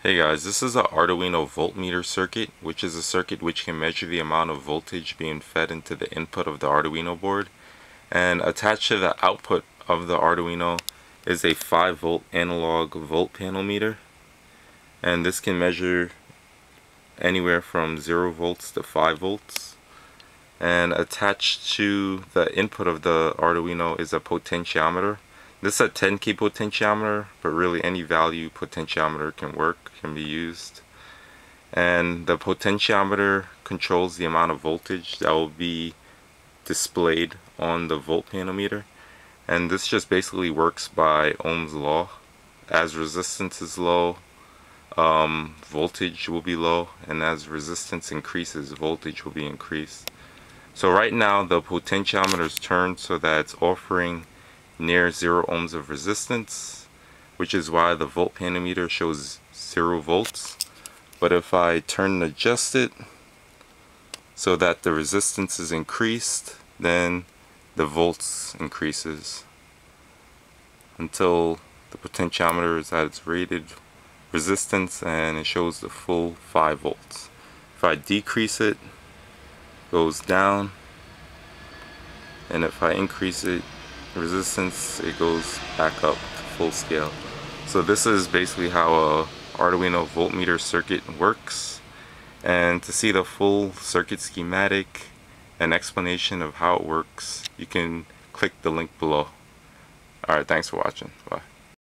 Hey guys, this is an Arduino voltmeter circuit, which is a circuit which can measure the amount of voltage being fed into the input of the Arduino board. And attached to the output of the Arduino is a 5 volt analog volt panel meter. And this can measure anywhere from 0 volts to 5 volts. And attached to the input of the Arduino is a potentiometer this is a 10k potentiometer, but really any value potentiometer can work, can be used. And the potentiometer controls the amount of voltage that will be displayed on the volt panel meter. And this just basically works by Ohm's law. As resistance is low, um, voltage will be low, and as resistance increases, voltage will be increased. So right now the potentiometer is turned so that it's offering near zero ohms of resistance which is why the volt panel meter shows zero volts. But if I turn and adjust it so that the resistance is increased then the volts increases until the potentiometer is at its rated resistance and it shows the full 5 volts. If I decrease it goes down. And if I increase it resistance it goes back up to full scale. So this is basically how a Arduino voltmeter circuit works. And to see the full circuit schematic and explanation of how it works you can click the link below. Alright thanks for watching. Bye